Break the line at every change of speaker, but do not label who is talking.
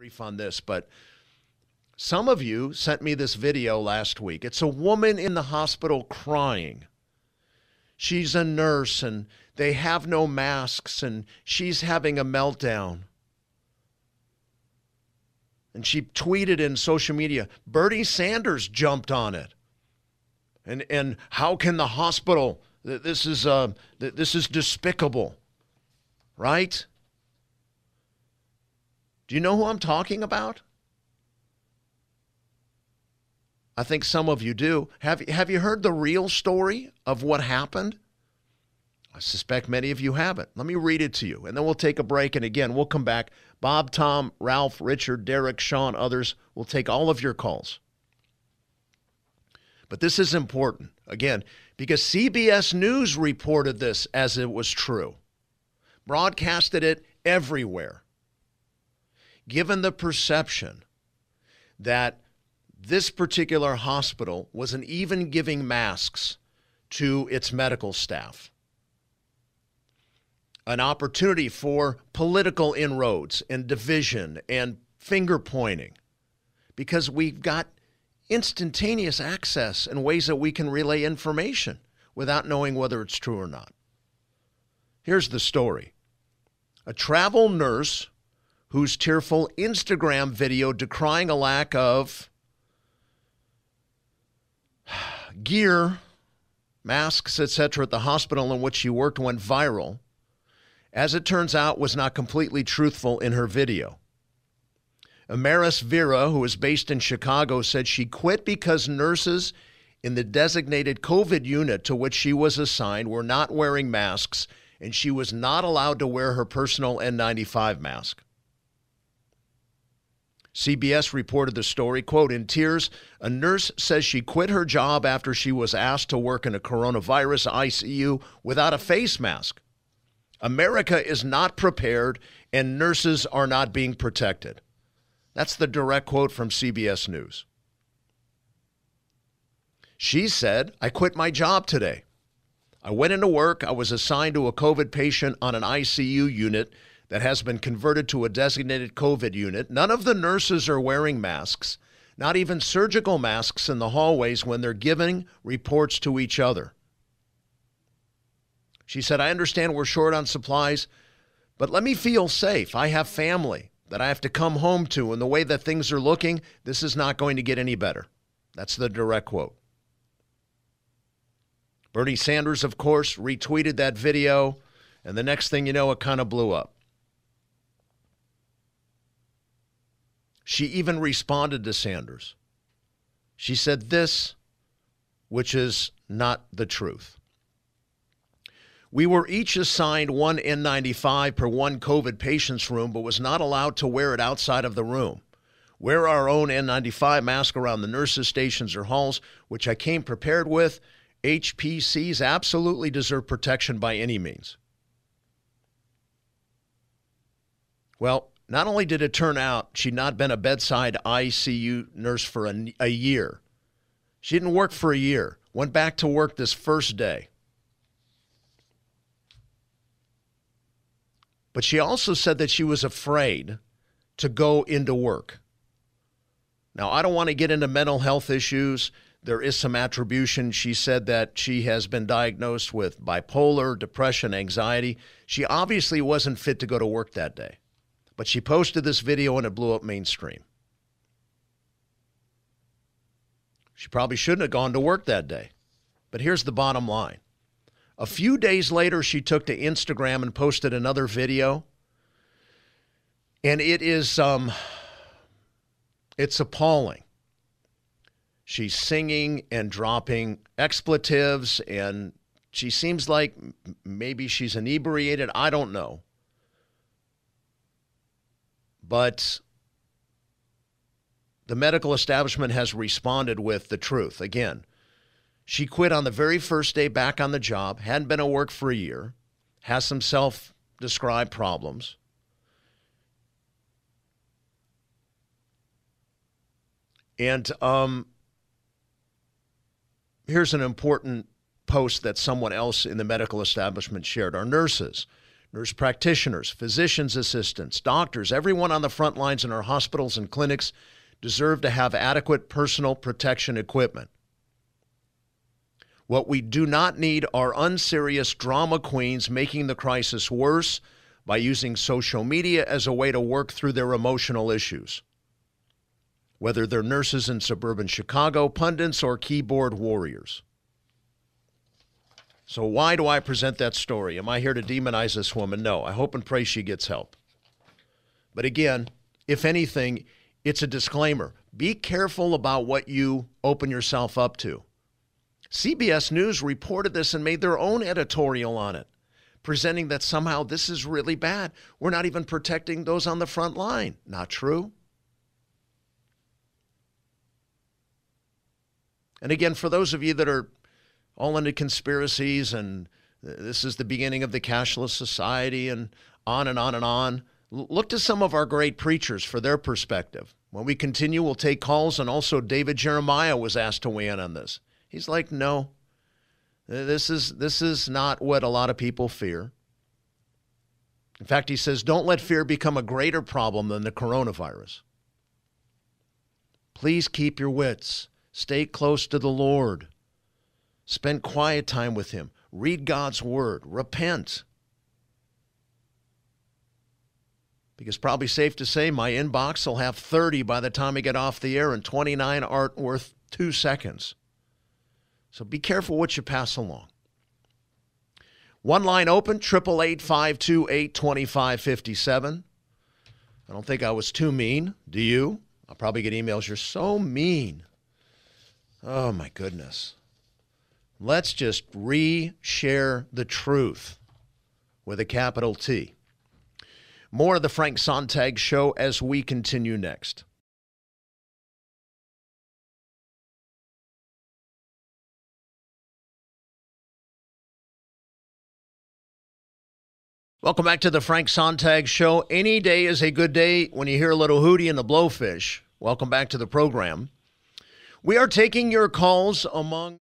brief on this, but some of you sent me this video last week. It's a woman in the hospital crying. She's a nurse and they have no masks and she's having a meltdown. And she tweeted in social media, Bernie Sanders jumped on it. And, and how can the hospital, this is, uh, this is despicable, right? Do you know who I'm talking about? I think some of you do. Have, have you heard the real story of what happened? I suspect many of you haven't. Let me read it to you, and then we'll take a break. And again, we'll come back. Bob, Tom, Ralph, Richard, Derek, Sean, others will take all of your calls. But this is important, again, because CBS News reported this as it was true, broadcasted it everywhere given the perception that this particular hospital wasn't even giving masks to its medical staff. An opportunity for political inroads and division and finger pointing because we've got instantaneous access and ways that we can relay information without knowing whether it's true or not. Here's the story a travel nurse whose tearful Instagram video decrying a lack of gear, masks, etc., at the hospital in which she worked went viral. As it turns out, was not completely truthful in her video. Amaris Vera, who is based in Chicago, said she quit because nurses in the designated COVID unit to which she was assigned were not wearing masks and she was not allowed to wear her personal N95 mask. CBS reported the story, quote, in tears, a nurse says she quit her job after she was asked to work in a coronavirus ICU without a face mask. America is not prepared and nurses are not being protected. That's the direct quote from CBS News. She said, I quit my job today. I went into work. I was assigned to a COVID patient on an ICU unit that has been converted to a designated COVID unit. None of the nurses are wearing masks, not even surgical masks in the hallways when they're giving reports to each other. She said, I understand we're short on supplies, but let me feel safe. I have family that I have to come home to, and the way that things are looking, this is not going to get any better. That's the direct quote. Bernie Sanders, of course, retweeted that video, and the next thing you know, it kind of blew up. She even responded to Sanders. She said this, which is not the truth. We were each assigned one N95 per one COVID patient's room, but was not allowed to wear it outside of the room. Wear our own N95 mask around the nurses' stations or halls, which I came prepared with. HPCs absolutely deserve protection by any means. Well, not only did it turn out she'd not been a bedside ICU nurse for a, a year, she didn't work for a year, went back to work this first day. But she also said that she was afraid to go into work. Now, I don't want to get into mental health issues. There is some attribution. She said that she has been diagnosed with bipolar, depression, anxiety. She obviously wasn't fit to go to work that day. But she posted this video and it blew up mainstream. She probably shouldn't have gone to work that day. But here's the bottom line. A few days later, she took to Instagram and posted another video. And it is um it's appalling. She's singing and dropping expletives and she seems like maybe she's inebriated. I don't know. But the medical establishment has responded with the truth. Again, she quit on the very first day back on the job, hadn't been at work for a year, has some self described problems. And um, here's an important post that someone else in the medical establishment shared. Our nurses nurse practitioners, physician's assistants, doctors, everyone on the front lines in our hospitals and clinics deserve to have adequate personal protection equipment. What we do not need are unserious drama queens making the crisis worse by using social media as a way to work through their emotional issues. Whether they're nurses in suburban Chicago, pundits, or keyboard warriors. So, why do I present that story? Am I here to demonize this woman? No. I hope and pray she gets help. But again, if anything, it's a disclaimer. Be careful about what you open yourself up to. CBS News reported this and made their own editorial on it, presenting that somehow this is really bad. We're not even protecting those on the front line. Not true. And again, for those of you that are all into conspiracies and this is the beginning of the cashless society and on and on and on, look to some of our great preachers for their perspective. When we continue, we'll take calls, and also David Jeremiah was asked to weigh in on this. He's like, no, this is, this is not what a lot of people fear. In fact, he says, don't let fear become a greater problem than the coronavirus. Please keep your wits. Stay close to the Lord. Spend quiet time with Him. Read God's Word. Repent. Because probably safe to say my inbox will have 30 by the time I get off the air, and 29 aren't worth two seconds. So be careful what you pass along. One line open, 888 528 2557. I don't think I was too mean. Do you? I'll probably get emails. You're so mean. Oh, my goodness. Let's just re share the truth with a capital T. More of the Frank Sontag show as we continue next. Welcome back to the Frank Sontag Show. Any day is a good day when you hear a little hootie and the blowfish. Welcome back to the program. We are taking your calls among